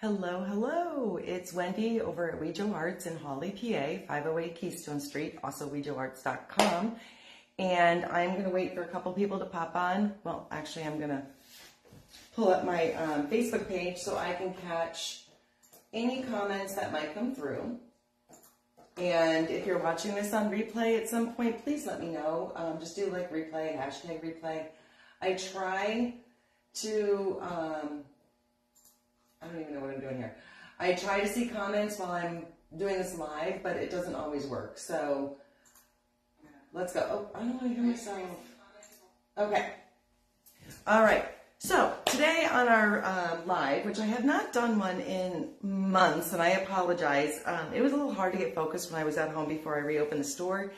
Hello, hello. It's Wendy over at Wejo Arts in Hawley, PA, 508 Keystone Street, also wejoarts.com. And I'm going to wait for a couple people to pop on. Well, actually, I'm going to pull up my um, Facebook page so I can catch any comments that might come through. And if you're watching this on replay at some point, please let me know. Um, just do like replay, hashtag replay. I try to, um, I don't even know what I'm doing here. I try to see comments while I'm doing this live, but it doesn't always work. So let's go. Oh, I don't want to hear myself. Okay. All right. So today on our um, live, which I have not done one in months, and I apologize. Um, it was a little hard to get focused when I was at home before I reopened the store.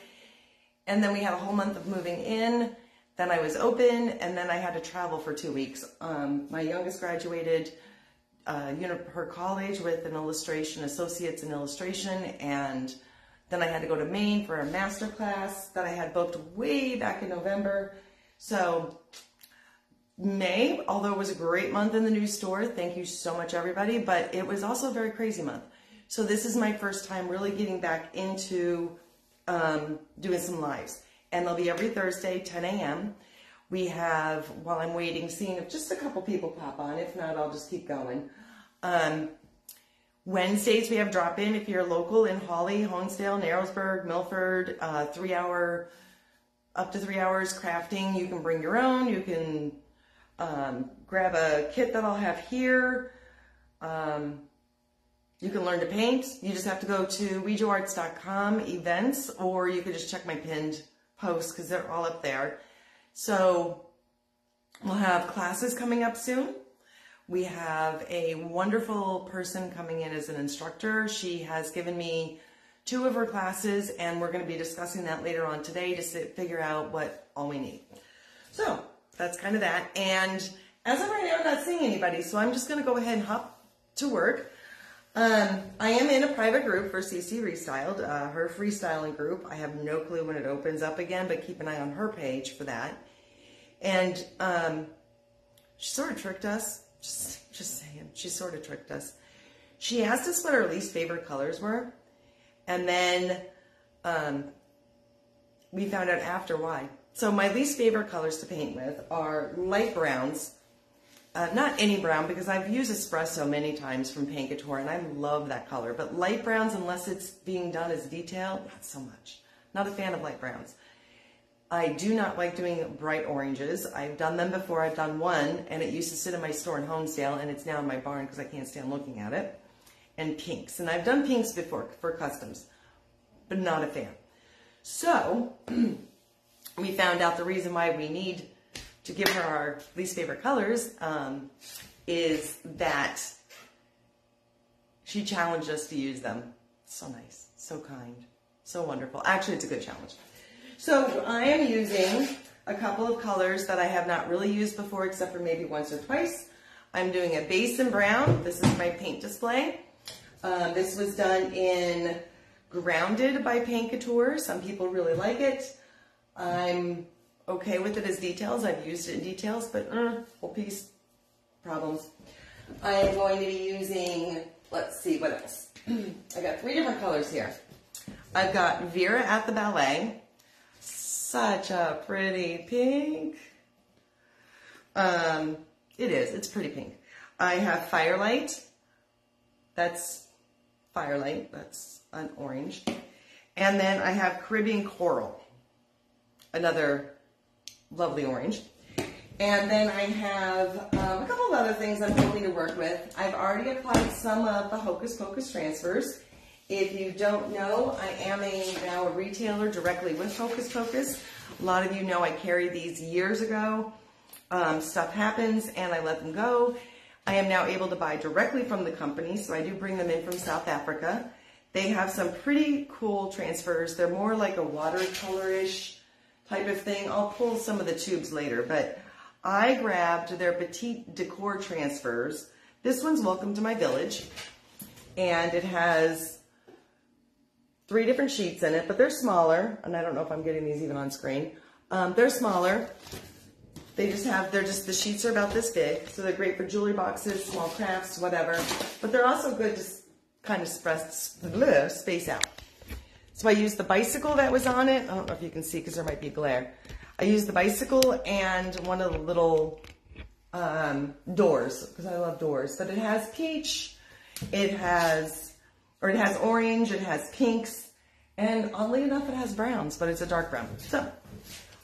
And then we had a whole month of moving in. Then I was open, and then I had to travel for two weeks. Um, my youngest graduated uh, her college with an illustration, associates in illustration, and then I had to go to Maine for a master class that I had booked way back in November. So May, although it was a great month in the new store, thank you so much, everybody, but it was also a very crazy month. So this is my first time really getting back into um, doing some lives. And they'll be every Thursday, 10 a.m. We have, while I'm waiting, seeing if just a couple people pop on. If not, I'll just keep going. Um, Wednesdays, we have drop in if you're local in Hawley, Honesdale, Narrowsburg, Milford, uh, three hour, up to three hours crafting. You can bring your own. You can um, grab a kit that I'll have here. Um, you can learn to paint. You just have to go to wejoarts.com events, or you can just check my pinned posts because they're all up there. So we'll have classes coming up soon. We have a wonderful person coming in as an instructor. She has given me two of her classes, and we're going to be discussing that later on today to figure out what all we need. So that's kind of that. And as of right now, I'm not seeing anybody, so I'm just going to go ahead and hop to work. Um, I am in a private group for CC Restyled, uh, her freestyling group. I have no clue when it opens up again, but keep an eye on her page for that. And um, she sort of tricked us. Just, just saying, she sort of tricked us. She asked us what our least favorite colors were, and then um, we found out after why. So my least favorite colors to paint with are light browns. Uh, not any brown because I've used espresso many times from Paint Couture and I love that color. But light browns, unless it's being done as detail, not so much. Not a fan of light browns. I do not like doing bright oranges. I've done them before. I've done one and it used to sit in my store in Honesdale and it's now in my barn because I can't stand looking at it. And pinks. And I've done pinks before for customs, but not a fan. So we found out the reason why we need to give her our least favorite colors um, is that she challenged us to use them. So nice, so kind, so wonderful. Actually, it's a good challenge. So I am using a couple of colors that I have not really used before except for maybe once or twice. I'm doing a base in brown. This is my paint display. Um, this was done in Grounded by Paint Couture. Some people really like it. I'm okay with it as details. I've used it in details, but uh, whole piece problems. I am going to be using, let's see, what else? I got three different colors here. I've got Vera at the Ballet. Such a pretty pink. Um, it is. It's pretty pink. I have Firelight. That's Firelight. That's an orange. And then I have Caribbean Coral another lovely orange. And then I have um, a couple of other things I'm hoping to work with. I've already applied some of the Hocus Pocus transfers. If you don't know, I am a now a retailer directly with Hocus Pocus. A lot of you know I carried these years ago. Um, stuff happens and I let them go. I am now able to buy directly from the company, so I do bring them in from South Africa. They have some pretty cool transfers. They're more like a watercolorish type of thing. I'll pull some of the tubes later, but I grabbed their Petite Decor transfers. This one's Welcome to My Village, and it has three different sheets in it, but they're smaller, and I don't know if I'm getting these even on screen. Um, they're smaller, They just have, they're just, the sheets are about this big, so they're great for jewelry boxes, small crafts, whatever. But they're also good to kind of space, space out. So I used the bicycle that was on it. I don't know if you can see because there might be glare. I used the bicycle and one of the little um, doors because I love doors. But it has peach, it has, or it has orange, it has pinks, and oddly enough, it has browns, but it's a dark brown. So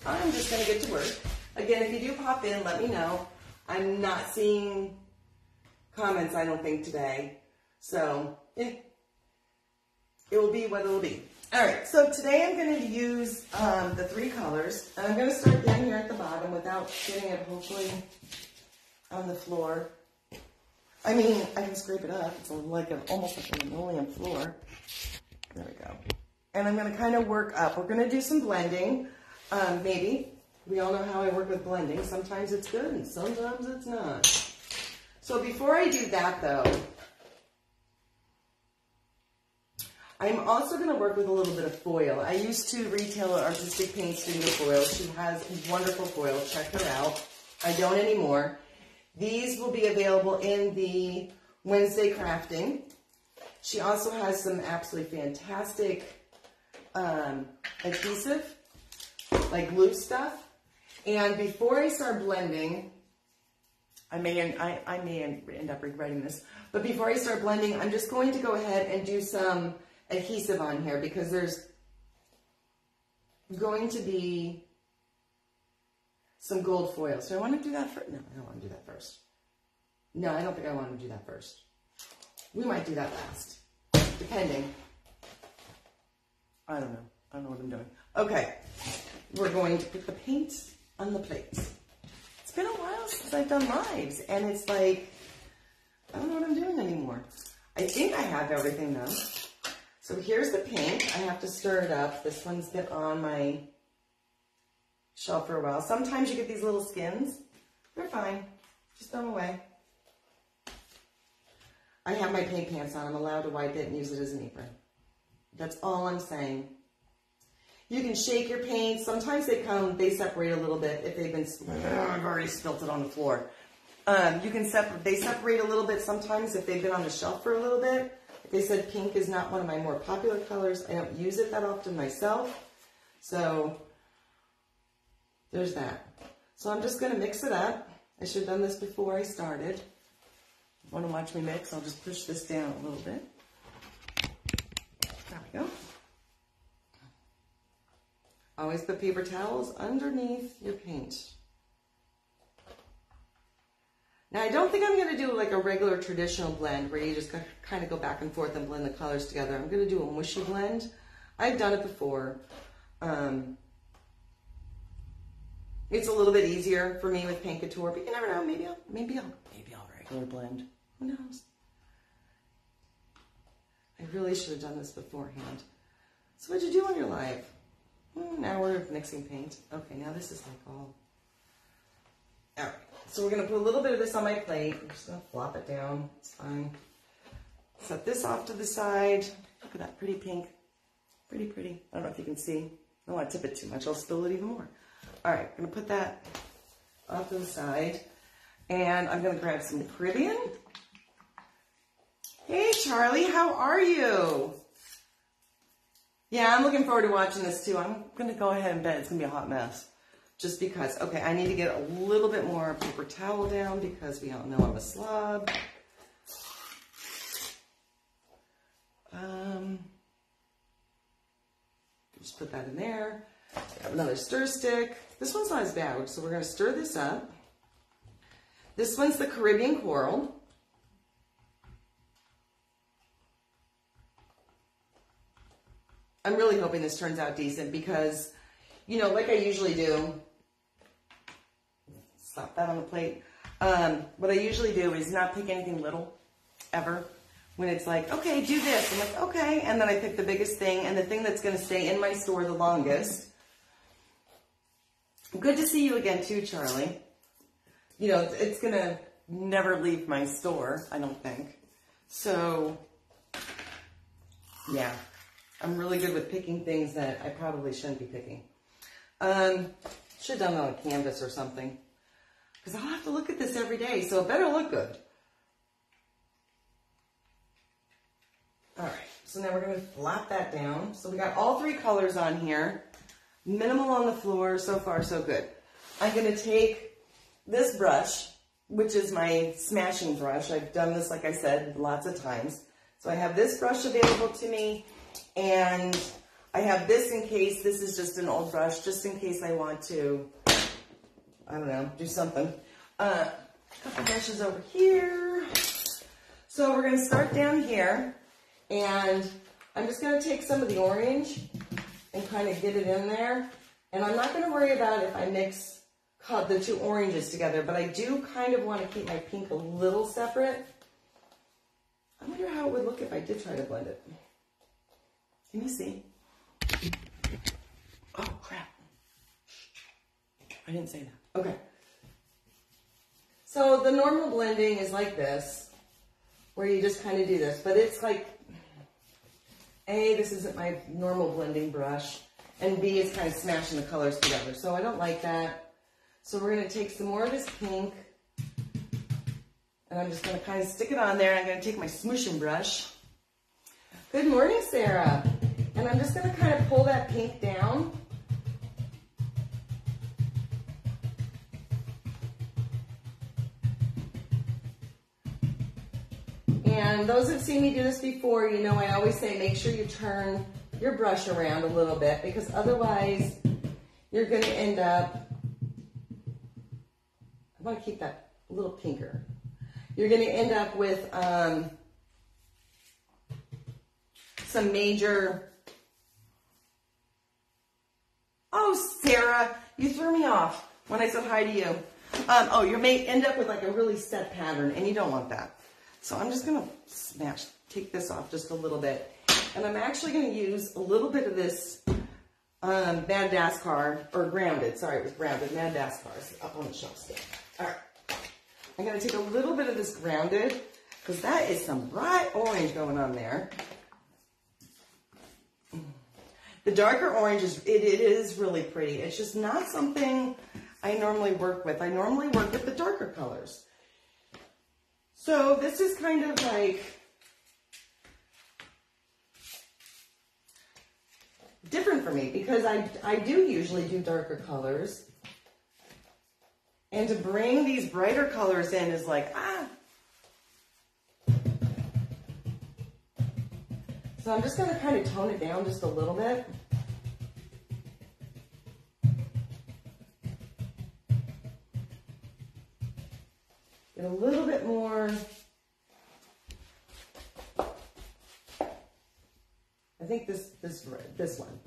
I'm just going to get to work. Again, if you do pop in, let me know. I'm not seeing comments, I don't think, today. So, eh, it will be what it will be. All right, so today I'm going to use um, the three colors. And I'm going to start down here at the bottom without getting it hopefully on the floor. I mean, I can scrape it up. It's like an, almost like a linoleum floor. There we go. And I'm going to kind of work up. We're going to do some blending, um, maybe. We all know how I work with blending. Sometimes it's good and sometimes it's not. So before I do that though, I'm also going to work with a little bit of foil. I used to retail at Artistic Paint Studio Foil. She has wonderful foil. Check her out. I don't anymore. These will be available in the Wednesday Crafting. She also has some absolutely fantastic um, adhesive, like glue stuff. And before I start blending, I may, I, I may end up regretting this, but before I start blending, I'm just going to go ahead and do some adhesive on here because there's going to be some gold foil. So I want to do that first. No, I don't want to do that first. No, I don't think I want to do that first. We might do that last, depending. I don't know. I don't know what I'm doing. Okay, we're going to put the paint on the plate. It's been a while since I've done lives, and it's like, I don't know what I'm doing anymore. I think I have everything though. So here's the paint. I have to stir it up. This one's been on my shelf for a while. Sometimes you get these little skins. They're fine. Just throw them away. I have my paint pants on. I'm allowed to wipe it and use it as an apron. That's all I'm saying. You can shake your paint. Sometimes they come, they separate a little bit if they've been, I've already spilt it on the floor. Um, you can separate, they separate a little bit sometimes if they've been on the shelf for a little bit. They said pink is not one of my more popular colors. I don't use it that often myself. So there's that. So I'm just going to mix it up. I should have done this before I started. Want to watch me mix? I'll just push this down a little bit. There we go. Always put paper towels underneath your paint. Now I don't think I'm going to do like a regular traditional blend where you just kind of go back and forth and blend the colors together. I'm going to do a mushy blend. I've done it before. Um, it's a little bit easier for me with Paint Couture, but you never know. Maybe I'll, maybe I'll, maybe I'll regular blend. Who knows? I really should have done this beforehand. So what'd you do on your live? Hmm, now we're mixing paint. Okay, now this is like all. All right. So we're to put a little bit of this on my plate. I'm just to flop it down. It's fine. Set this off to the side. Look at that pretty pink. Pretty, pretty. I don't know if you can see. I don't want to tip it too much. I'll spill it even more. All right, I'm to put that off to the side. And I'm to grab some Caribbean. Hey, Charlie, how are you? Yeah, I'm looking forward to watching this too. I'm to go ahead and bet it's to be a hot mess just because. Okay, I need to get a little bit more paper towel down because we all know I'm a slob. Um, just put that in there. have another stir stick. This one's not as bad, so we're going to stir this up. This one's the Caribbean Coral. I'm really hoping this turns out decent because, you know, like I usually do, that on the plate. Um, what I usually do is not pick anything little, ever. When it's like, okay, do this. I'm like, okay. And then I pick the biggest thing and the thing that's going to stay in my store the longest. Good to see you again too, Charlie. You know, it's going to never leave my store, I don't think. So, yeah. I'm really good with picking things that I probably shouldn't be picking. Um, should have done on a canvas or something. Because I'll have to look at this every day, so it better look good. All right, so now we're gonna flap that down. So we got all three colors on here. Minimal on the floor, so far so good. I'm gonna take this brush, which is my smashing brush. I've done this, like I said, lots of times. So I have this brush available to me, and I have this in case, this is just an old brush, just in case I want to, I don't know, do something. Uh, a couple brushes over here. So we're gonna start down here. And I'm just going to take some of the orange and kind of get it in there. And I'm not going to worry about if I mix the two oranges together, but I do kind of want to keep my pink a little separate. I wonder how it would look if I did try to blend it. Can you see? Oh, crap. I didn't say that. Okay. So the normal blending is like this, where you just kind of do this, but it's like a, this isn't my normal blending brush, and B, it's kind of smashing the colors together. So I don't like that. So we're going to take some more of this pink, and I'm just going to kind of stick it on there. I'm going to take my smooshing brush. Good morning, Sarah. And I'm just going to kind of pull that pink down. And those who've seen me do this before, you know I always say make sure you turn your brush around a little bit because otherwise you're going to end up, I want to keep that a little pinker. You're going to end up with um, some major, oh Sarah, you threw me off when I said hi to you. Um, oh, you may end up with like a really set pattern and you don't want that. So I'm just gonna smash, take this off just a little bit. And I'm actually gonna use a little bit of this um, Madagascar, or grounded, sorry, it was grounded, Madagascar up on the shelf still. All right, I'm gonna take a little bit of this grounded, because that is some bright orange going on there. The darker orange is, it, it is really pretty. It's just not something I normally work with. I normally work with the darker colors. So this is kind of like different for me because I, I do usually do darker colors. And to bring these brighter colors in is like, ah. So I'm just going to kind of tone it down just a little bit. Get a little bit more. I think this this this one.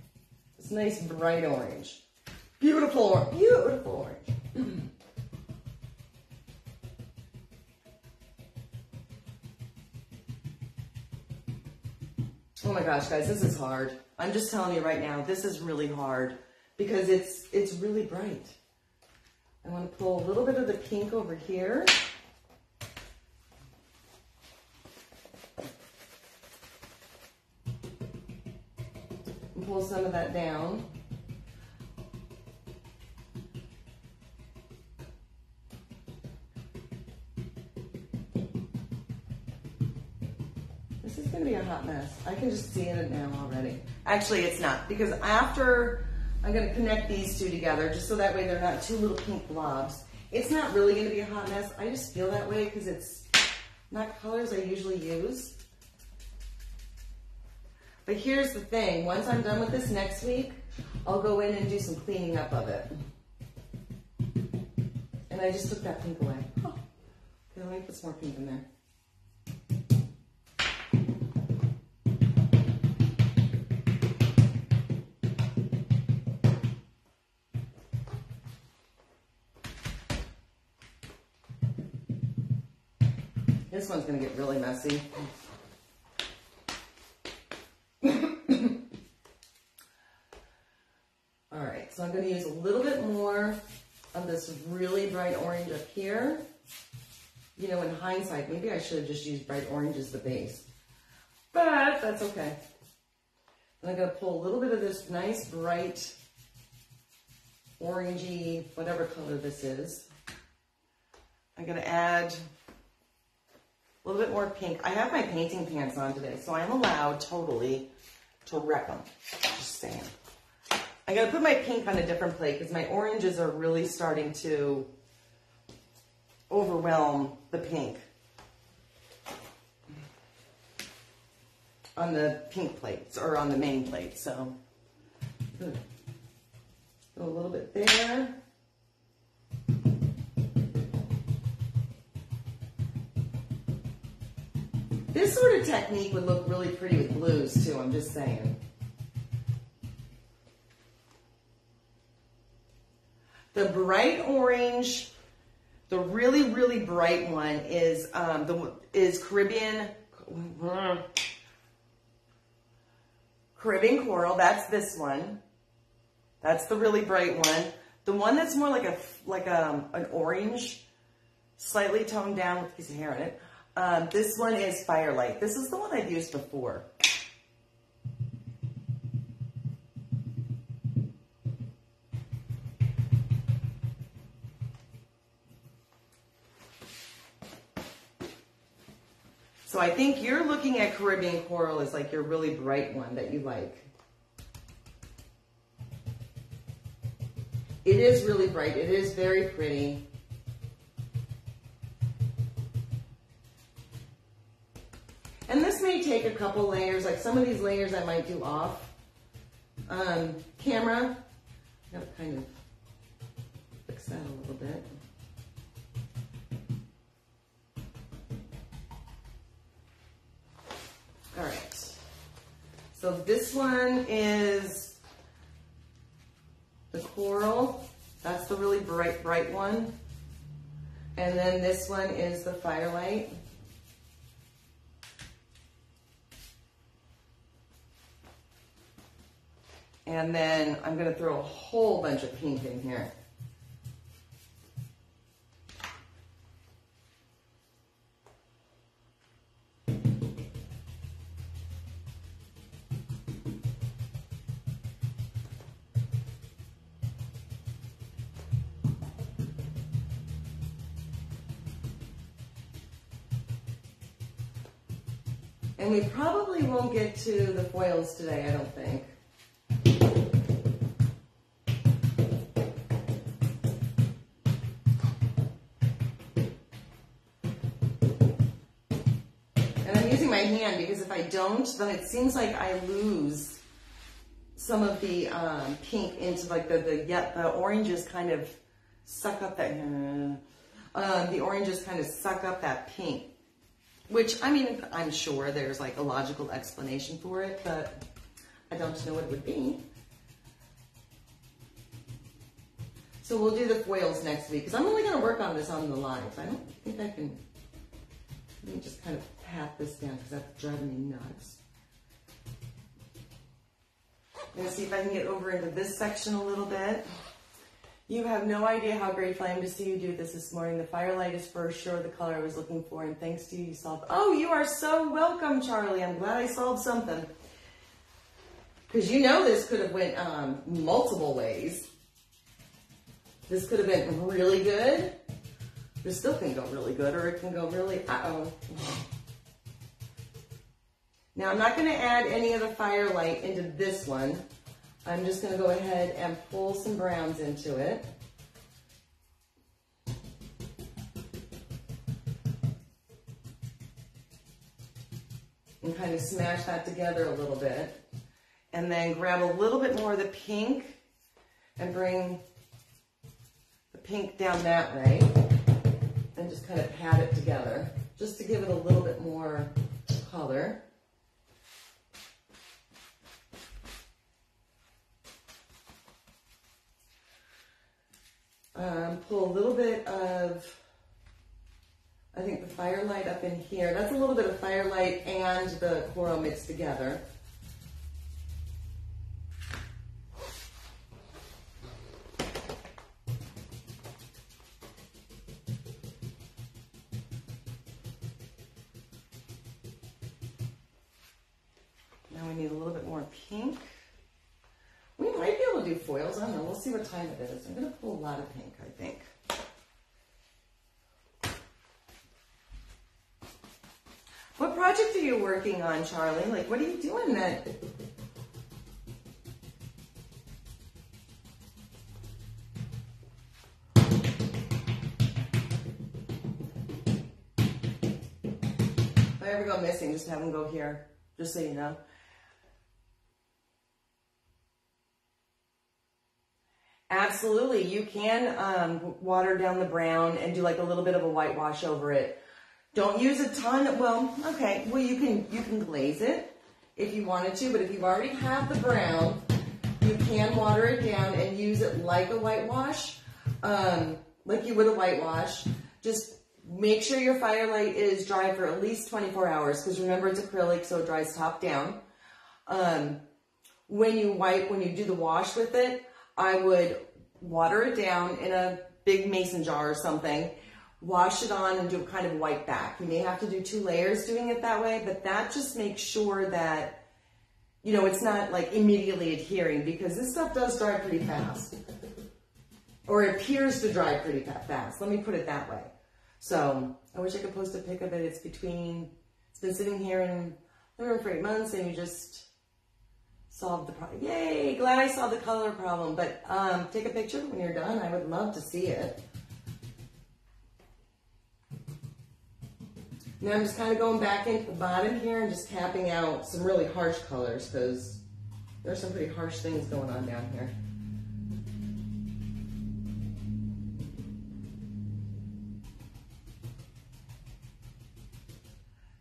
This nice bright orange. Beautiful, beautiful orange. oh my gosh, guys, this is hard. I'm just telling you right now, this is really hard because it's it's really bright. I want to pull a little bit of the pink over here. Some of that down. This is going to be a hot mess. I can just see it now already. Actually, it's not because after I'm to connect these two together just so that way they're not two little pink blobs. It's not really going to be a hot mess. I just feel that way because it's not colors I usually use. But here's the thing, once I'm done with this next week, I'll go in and do some cleaning up of it. And I just took that pink away. Okay, let me put some more pink in there. This one's gonna get really messy. So I'm going to use a little bit more of this really bright orange up here. You know, in hindsight, maybe I should have just used bright orange as the base. But that's okay. And I'm going to pull a little bit of this nice bright orangey, whatever color this is. I'm gonna add a little bit more pink. I have my painting pants on today, so I'm allowed totally to wreck them. Just saying. I gotta put my pink on a different plate because my oranges are really starting to overwhelm the pink. On the pink plates or on the main plate, so go a little bit there. This sort of technique would look really pretty with blues too, I'm just saying. The bright orange, the really, really bright one is um, the is Caribbean Caribbean coral. That's this one. That's the really bright one. The one that's more like a like a, um, an orange, slightly toned down with a piece of hair in it. Um, this one is Firelight. This is the one I've used before. I think you're looking at Caribbean Coral as like your really bright one that you like. It is really bright. It is very pretty. And this may take a couple layers, like some of these layers I might do off um, camera. Gotta kind of fix that a little bit. So this one is the coral. That's the really bright, bright one. And then this one is the firelight. And then I'm gonna throw a whole bunch of pink in here. And we probably won't get to the foils today, I don't think. And I'm using my hand because if I don't, then it seems like I lose some of the um, pink into like the, the, yeah, the oranges kind of suck up that, uh, the oranges kind of suck up that pink. Which, I mean, I'm sure there's like a logical explanation for it, but I don't know what it would be. So we'll do the foils next week, because I'm only going to work on this on the live. I don't think I can, let me just kind of pat this down because that's driving me nuts. I'm gonna see if I can get over into this section a little bit. You have no idea how grateful I am to see you do this this morning. The firelight is for sure the color I was looking for, and thanks to you, you solved. Oh, you are so welcome, Charlie. I'm glad I solved something. Because you know this could have went um, multiple ways. This could have been really good. This still can go really good, or it can go really, uh-oh. Now I'm not going to add any of the firelight into this one. I'm just going to go ahead and pull some browns into it. And kind of smash that together a little bit. And then grab a little bit more of the pink and bring the pink down that way. And just kind of pat it together just to give it a little bit more color. Um, pull a little bit of, I think the firelight up in here. That's a little bit of firelight and the coral mixed together. foils. I don't know. We'll see what time it is. I'm going to pull a lot of pink, I think. What project are you working on, Charlie? Like, what are you doing that? There we go missing, just have them go here, just so you know. Absolutely, you can um, water down the brown and do like a little bit of a whitewash over it. Don't use a ton. Well, okay. Well, you can you can glaze it if you wanted to, but if you already have the brown, you can water it down and use it like a whitewash, um, like you would a whitewash. Just make sure your firelight is dry for at least 24 hours because remember it's acrylic, so it dries top down. Um, when you wipe, when you do the wash with it, I would water it down in a big mason jar or something, wash it on and do a kind of wipe back. You may have to do two layers doing it that way, but that just makes sure that, you know, it's not like immediately adhering because this stuff does dry pretty fast. Or appears to dry pretty fast. Let me put it that way. So I wish I could post a pic of it. It's between, it's been sitting here in the room for eight months and you just solved the problem. Yay, glad I solved the color problem. But um, take a picture when you're done. I would love to see it. Now I'm just kind of going back into the bottom here and just tapping out some really harsh colors because there's some pretty harsh things going on down here.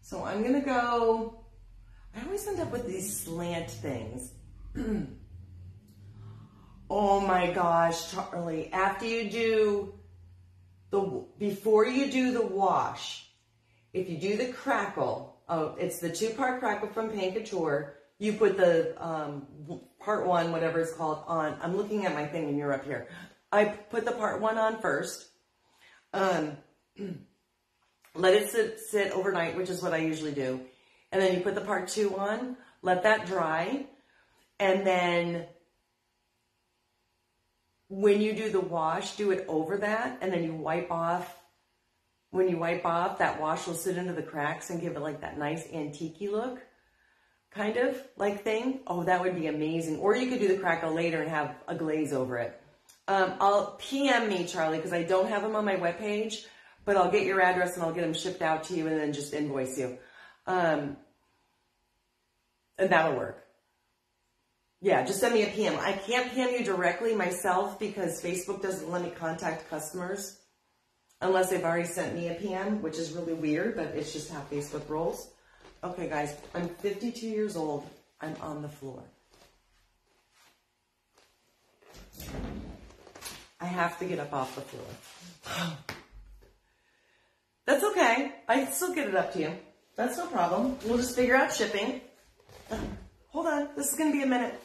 So I'm going to go I always end up with these slant things. oh my gosh, Charlie, after you do the, before you do the wash, if you do the crackle, oh, it's the two part crackle from Paint Couture, you put the um, part one, whatever it's called, on. I'm looking at my thing and you're up here. I put the part one on first. Um, let it sit, sit overnight, which is what I usually do and then you put the part two on, let that dry, and then when you do the wash, do it over that, and then you wipe off. When you wipe off, that wash will sit into the cracks and give it like that nice antique look, kind of like thing. Oh, that would be amazing. Or you could do the crackle later and have a glaze over it. Um, I'll PM me, Charlie, because I don't have them on my webpage, but I'll get your address and I'll get them shipped out to you and then just invoice you. Um, and that'll work. Yeah, just send me a PM. I can't PM you directly myself because Facebook doesn't let me contact customers unless they've already sent me a PM, which is really weird, but it's just how Facebook rolls. Okay, guys, I'm 52 years old. I'm on the floor. I have to get up off the floor. That's okay. I still get it up to you. That's no problem. We'll just figure out shipping. Hold on. This is going to be a minute.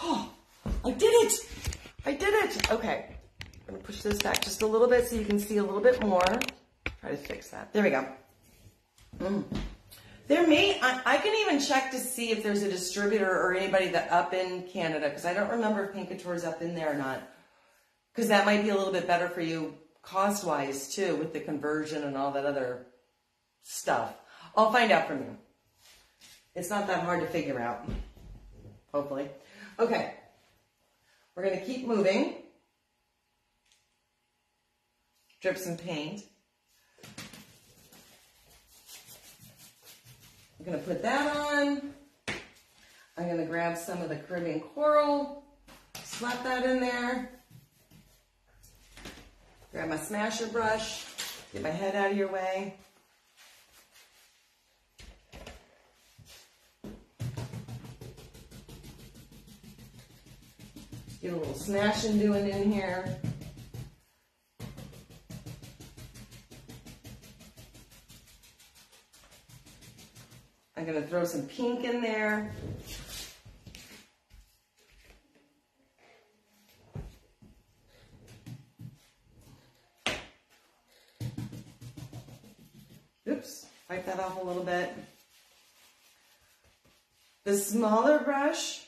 Oh, I did it. I did it. Okay. I'm to push this back just a little bit so you can see a little bit more. Try to fix that. There we go. Mm. There may, I, I, can even check to see if there's a distributor or anybody that up in Canada, because I don't remember if is up in there or not. Because that might be a little bit better for you cost-wise too, with the conversion and all that other stuff. I'll find out from you. It's not that hard to figure out, hopefully. Okay, we're going to keep moving. Drip some paint. I'm going to put that on. I'm going to grab some of the Caribbean Coral, slap that in there. Grab my smasher brush, get my head out of your way. Get a little smashing doing in here. I'm going to throw some pink in there. Wipe that off a little bit. The smaller brush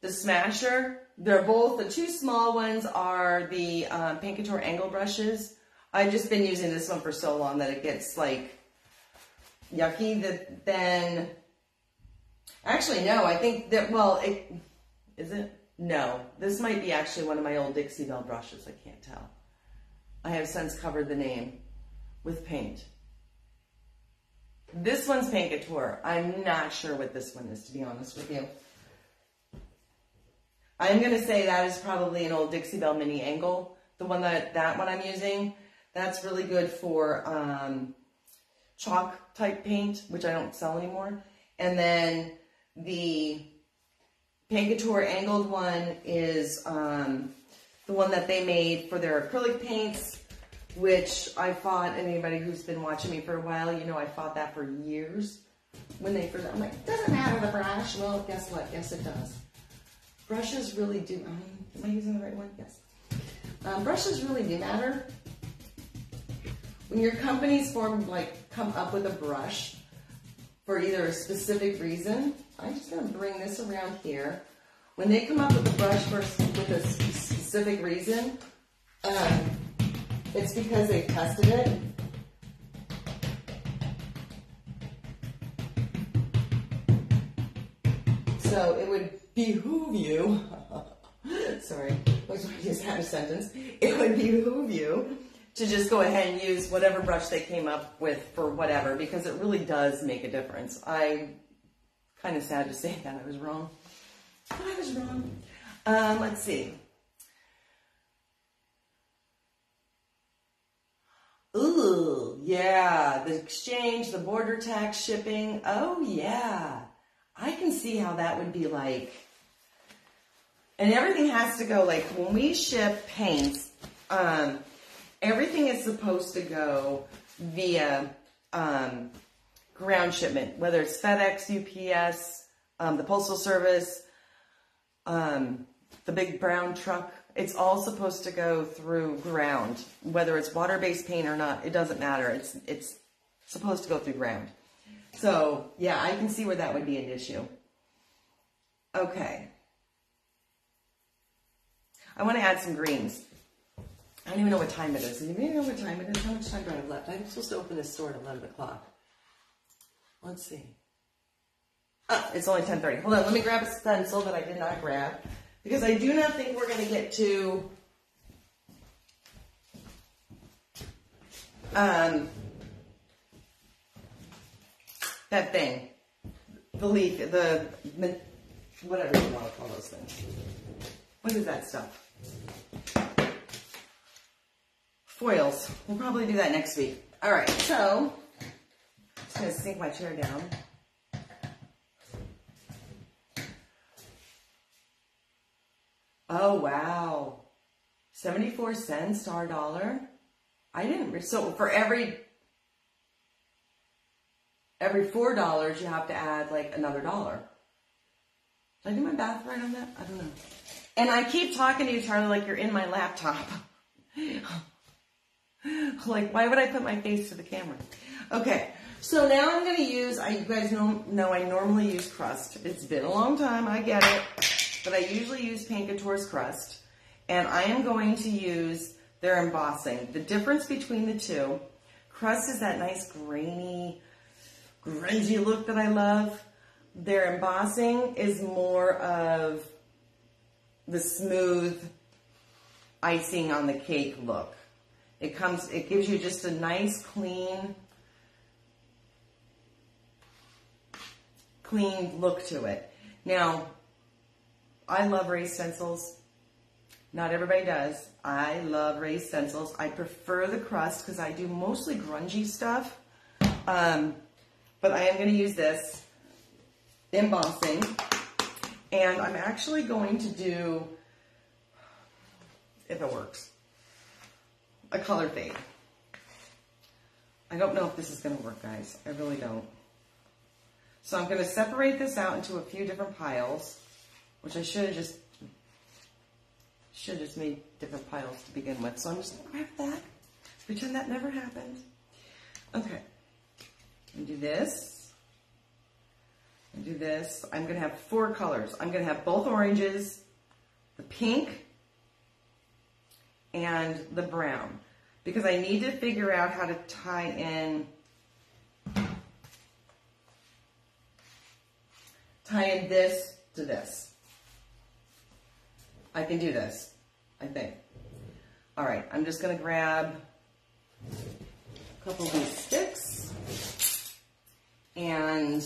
the Smasher. They're both, the two small ones are the um, Paint Couture angle brushes. I've just been using this one for so long that it gets like yucky that then actually no, I think that well it is it no. This might be actually one of my old Dixie Belle brushes, I can't tell. I have since covered the name with paint. This one's Paint Couture. I'm not sure what this one is, to be honest with you. I'm going to say that is probably an old Dixie Belle Mini Angle. The one that, that one I'm using, that's really good for um, chalk type paint, which I don't sell anymore. And then the Paint Couture angled one is um, the one that they made for their acrylic paints, which I fought. Anybody who's been watching me for a while, you know I fought that for years. When they first, I'm like, doesn't matter the brush. Well, guess what? Yes, it does. Brushes really do. Um, am I using the right one? Yes. Um, brushes really do matter. When your companies form, like, come up with a brush for either a specific reason, I'm just going to bring this around here. When they come up with a brush for with a specific reason, um, it's because they tested it. So it would behoove you, sorry, I just had a sentence, it would behoove you to just go ahead and use whatever brush they came up with for whatever because it really does make a difference. I'm kind of sad to say that I was wrong, I was wrong. Um, let's see. Ooh, yeah, the exchange, the border tax, shipping. Oh, yeah. I can see how that would be like. And everything has to go, like, when we ship paints, um, everything is supposed to go via um, ground shipment, whether it's FedEx, UPS, um, the Postal Service, um, the big brown truck. It's all supposed to go through ground, whether it's water-based paint or not. It doesn't matter. It's it's supposed to go through ground. So yeah, I can see where that would be an issue. Okay. I want to add some greens. I don't even know what time it is. You may know what time it is? How much time do I have left? I'm supposed to open this store at 11 o'clock. Let's see. Oh, it's only 10.30. Hold on, let me grab a stencil that I did not grab. Because I do not think we're going to get to um, that thing. The leaf, the, whatever you want to call those things. What is that stuff? Foils. We'll probably do that next week. All right, so I'm just going to sink my chair down. Oh, wow. 74 cents to our dollar. I didn't, so for every, every four dollars, you have to add like another dollar. Did I do my math right on that? I don't know. And I keep talking to you, Charlie, like you're in my laptop. like, why would I put my face to the camera? Okay, so now I'm going to use, I, you guys know, know I normally use crust. It's been a long time, I get it but I usually use Paint Couture's crust. And I am going to use their embossing. The difference between the two, crust is that nice grainy, grungy look that I love. Their embossing is more of the smooth icing on the cake look. It comes, it gives you just a nice, clean, clean look to it. Now, I love raised stencils. Not everybody does. I love raised stencils. I prefer the crust because I do mostly grungy stuff. Um, but I am going to use this embossing. And I'm actually going to do, if it works, a color fade. I don't know if this is going to work, guys. I really don't. So I'm going to separate this out into a few different piles which I should have just should have just made different piles to begin with. So I'm just gonna grab that, pretend that never happened. Okay, and do this, and do this. I'm gonna have four colors. I'm gonna have both oranges, the pink, and the brown. because I need to figure out how to tie in tie in this to this. I can do this, I think. All right, I'm just gonna grab a couple of these sticks and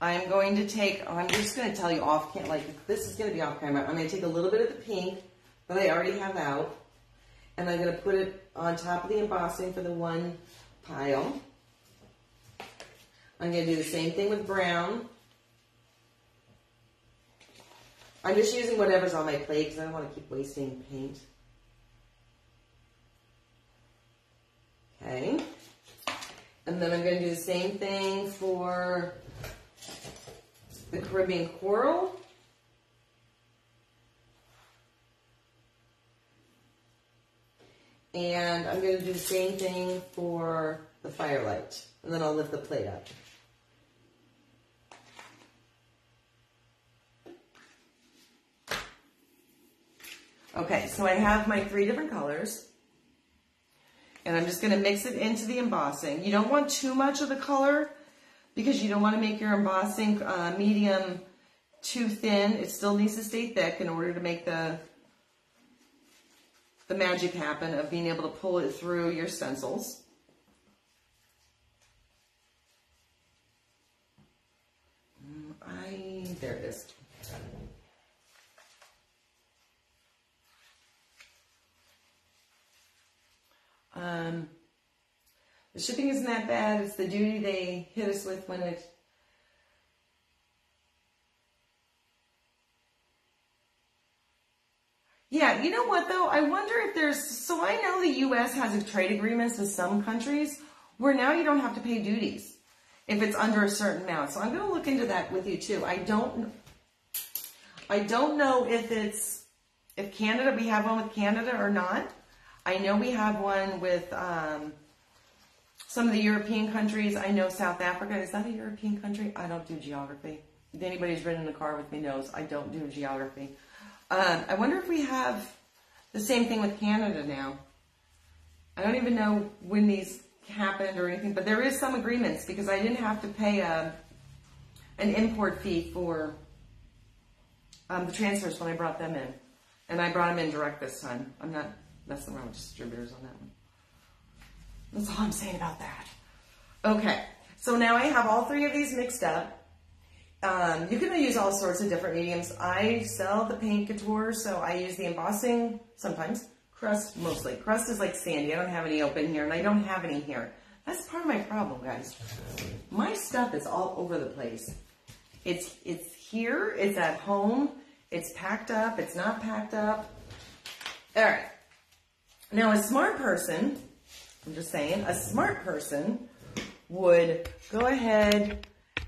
I'm going to take, I'm just gonna tell you off, can't like, this is gonna be off camera. I'm gonna take a little bit of the pink that I already have out and I'm gonna put it on top of the embossing for the one pile. I'm gonna do the same thing with brown. I'm just using whatever's on my plate because I don't want to keep wasting paint. Okay. And then I'm going to do the same thing for the Caribbean coral. And I'm going to do the same thing for the firelight. And then I'll lift the plate up. Okay, so I have my three different colors. And I'm just going to mix it into the embossing. You don't want too much of the color because you don't want to make your embossing uh, medium too thin. It still needs to stay thick in order to make the the magic happen of being able to pull it through your stencils. Mm, I, there it is. Um, the shipping isn't that bad. It's the duty they hit us with when it. Yeah, you know what though? I wonder if there's. So I know the U.S. has a trade agreements with some countries where now you don't have to pay duties if it's under a certain amount. So I'm going to look into that with you too. I don't. I don't know if it's if Canada we have one with Canada or not. I know we have one with um, some of the European countries. I know South Africa. Is that a European country? I don't do geography. If anybody's ridden in a car with me knows I don't do geography. Um, I wonder if we have the same thing with Canada now. I don't even know when these happened or anything, but there is some agreements because I didn't have to pay a, um, an import fee for um, the transfers when I brought them in. And I brought them in direct this time. I'm not messing around with distributors on that one. That's all I'm saying about that. Okay, so now I have all three of these mixed up. Um, you can use all sorts of different mediums. I sell the paint couture, so I use the embossing sometimes. Crust mostly. Crust is like sandy. I don't have any open here, and I don't have any here. That's part of my problem, guys. My stuff is all over the place. It's it's here. It's at home. It's packed up. It's not packed up. All right. Now, a smart person, I'm just saying, a smart person would go ahead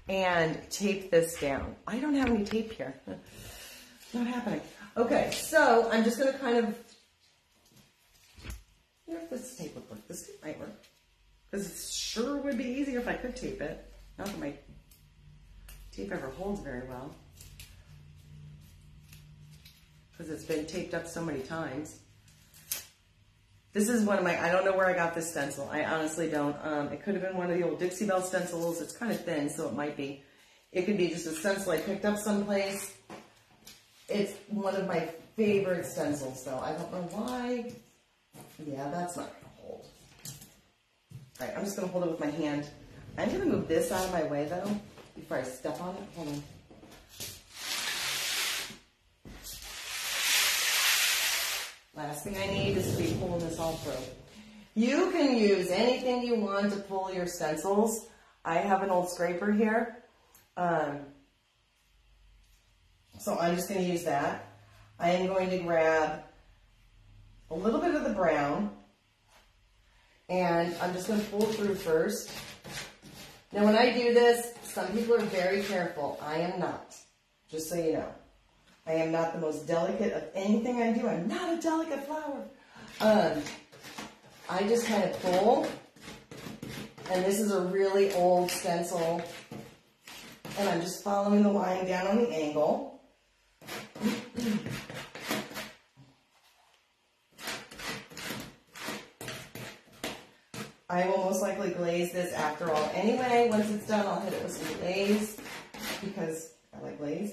and tape this down. I don't have any tape here. Not happening. Okay, so I'm just going to kind of, know, if this tape would work. This tape might work. Because it sure would be easier if I could tape it. Not that my tape ever holds very well. Because it's been taped up so many times. This is one of my, I don't know where I got this stencil. I honestly don't. Um, it could have been one of the old Dixie Belle stencils. It's kind of thin, so it might be. It could be just a stencil I picked up someplace. It's one of my favorite stencils, though. I don't know why. Yeah, that's not going to hold. All right, I'm just going to hold it with my hand. I'm going to move this out of my way, though, before I step on it. Hold on. Last thing I need is to be pulling this all through. You can use anything you want to pull your stencils. I have an old scraper here. Um, so I'm just going to use that. I am going to grab a little bit of the brown and I'm just going to pull through first. Now when I do this, some people are very careful. I am not, just so you know. I am not the most delicate of anything I do. I'm not a delicate flower. Um, I just kind of pull, and this is a really old stencil, and I'm just following the line down on the angle. I will most likely glaze this after all anyway. Once it's done, I'll hit it with some glaze because I like glaze.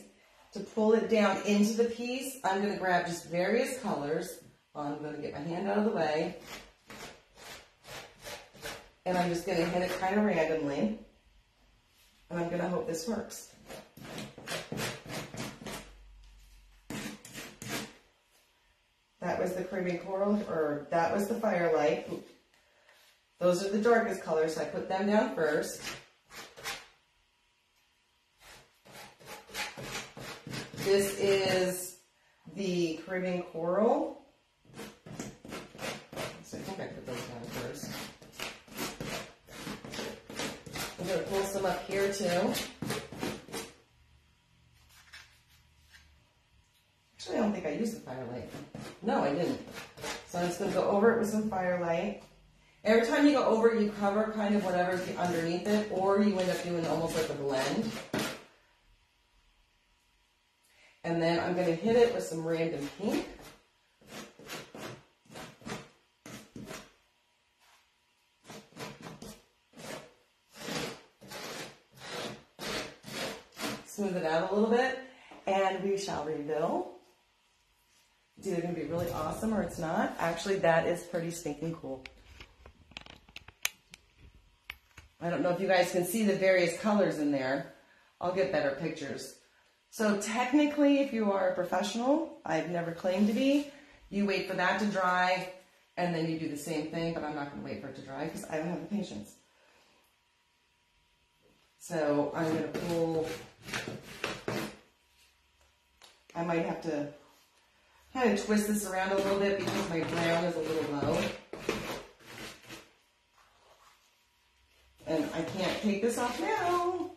To pull it down into the piece, I'm going to grab just various colors. I'm going to get my hand out of the way. And I'm just going to hit it kind of randomly. And I'm going to hope this works. That was the Caribbean Coral, or that was the Firelight. Those are the darkest colors, so I put them down first. This is the Caribbean Coral. So I think I put those down first. I'm going to pull some up here too. Actually, I don't think I used the firelight. No, I didn't. So I'm just going to go over it with some firelight. Every time you go over you cover kind of whatever's underneath it, or you end up doing almost like a blend. And then I'm going to hit it with some random pink. Smooth it out a little bit, and we shall reveal. It's either going to be really awesome or it's not. Actually, that is pretty stinking cool. I don't know if you guys can see the various colors in there. I'll get better pictures. So technically, if you are a professional, I've never claimed to be, you wait for that to dry and then you do the same thing, but I'm not going to wait for it to dry because I don't have the patience. So I'm going to pull, I might have to kind of twist this around a little bit because my brown is a little low. And I can't take this off now.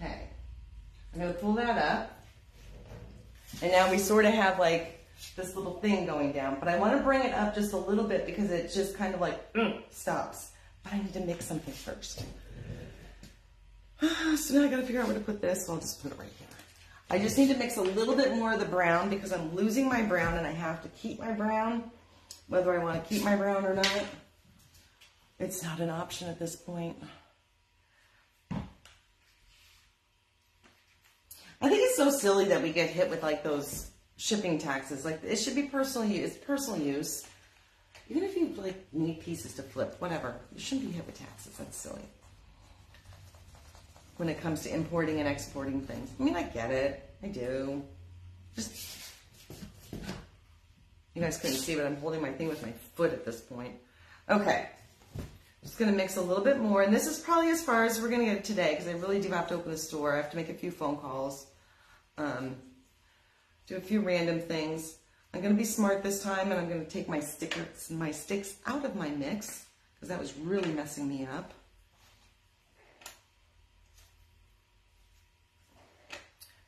Okay, I'm to pull that up. And now we sort of have like this little thing going down, but I want to bring it up just a little bit because it just kind of like mm, stops. But I need to mix something first. So now I gotta figure out where to put this, so I'll just put it right here. I just need to mix a little bit more of the brown because I'm losing my brown and I have to keep my brown, whether I want to keep my brown or not. It's not an option at this point. I think it's so silly that we get hit with like those shipping taxes. Like it should be personal use. It's personal use. Even if you like need pieces to flip, whatever, you shouldn't be hit with taxes. That's silly. When it comes to importing and exporting things, I mean, I get it. I do. Just you guys couldn't see, but I'm holding my thing with my foot at this point. Okay. Just gonna mix a little bit more, and this is probably as far as we're gonna get today because I really do have to open the store. I have to make a few phone calls, um, do a few random things. I'm gonna be smart this time, and I'm gonna take my stickers, my sticks out of my mix because that was really messing me up.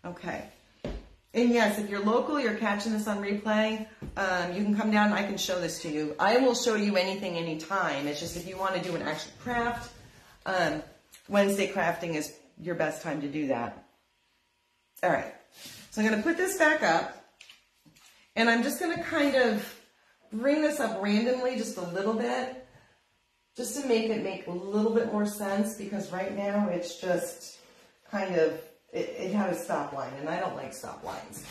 Okay. And yes, if you're local, you're catching this on replay, um, you can come down I can show this to you. I will show you anything, anytime. It's just if you want to do an actual craft, um, Wednesday crafting is your best time to do that. All right. So I'm going to put this back up. And I'm just going to kind of bring this up randomly just a little bit. Just to make it make a little bit more sense because right now it's just kind of it, it had a stop line, and I don't like stop lines.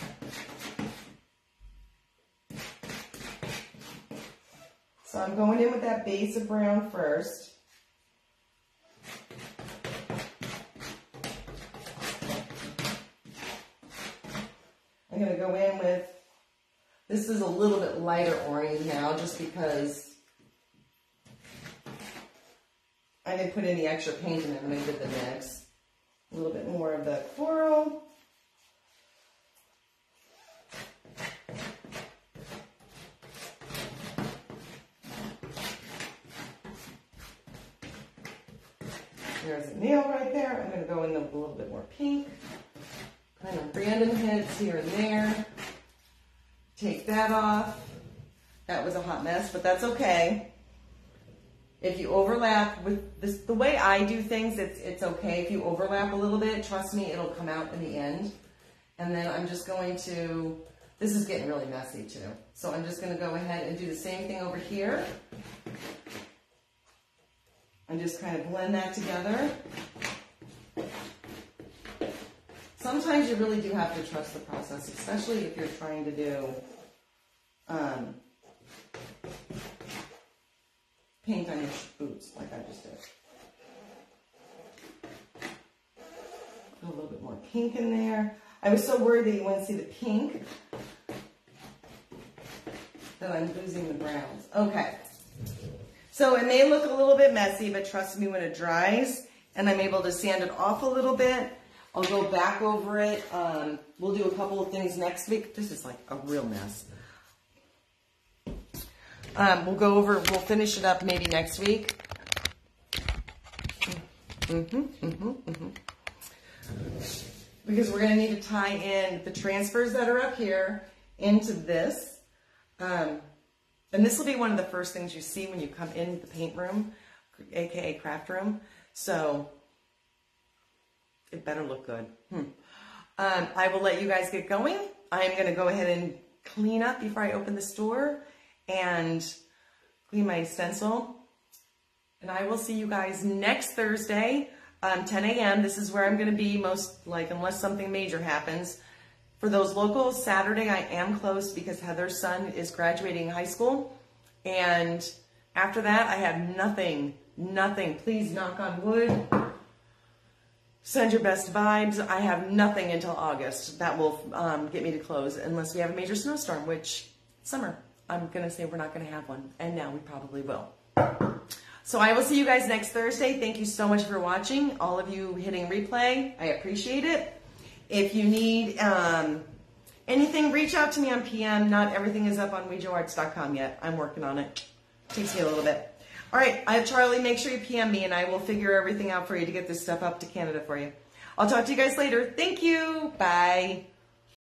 So I'm going in with that base of brown first. I'm going to go in with, this is a little bit lighter orange now just because I didn't put any extra paint in it when I did the mix. A little bit more of the coral. There's a nail right there. I'm going to go in with a little bit more pink. Kind of random hits here and there. Take that off. That was a hot mess, but that's okay. If you overlap with this, the way I do things, it's, it's okay. If you overlap a little bit, trust me, it'll come out in the end. And then I'm just going to, this is getting really messy too. So I'm just going to go ahead and do the same thing over here. And just kind of blend that together. Sometimes you really do have to trust the process, especially if you're trying to do um, paint on your boots like I just did. Put a little bit more pink in there. I was so worried that you wouldn't see the pink that I'm losing the browns. Okay. So it may look a little bit messy, but trust me when it dries and I'm able to sand it off a little bit, I'll go back over it. Um, we'll do a couple of things next week. This is like a real mess. Um, we'll go over, we'll finish it up maybe next week. Mm-hmm, mm-hmm, mm-hmm. Because we're going to need to tie in the transfers that are up here into this. Um, and this will be one of the first things you see when you come in the paint room, aka craft room. So it better look good. Hmm. Um, I will let you guys get going. I am going to go ahead and clean up before I open the store and clean my stencil. And I will see you guys next Thursday, um, 10 a.m. This is where I'm going to be most like, unless something major happens. For those locals, Saturday I am closed because Heather's son is graduating high school. And after that, I have nothing, nothing. Please knock on wood. Send your best vibes. I have nothing until August that will um, get me to close unless we have a major snowstorm, which summer. I'm going to say we're not going to have one. And now we probably will. So I will see you guys next Thursday. Thank you so much for watching. All of you hitting replay. I appreciate it. If you need um, anything, reach out to me on PM. Not everything is up on WejoArts.com yet. I'm working on it. Takes me a little bit. All right, I have Charlie. Make sure you PM me, and I will figure everything out for you to get this stuff up to Canada for you. I'll talk to you guys later. Thank you. Bye.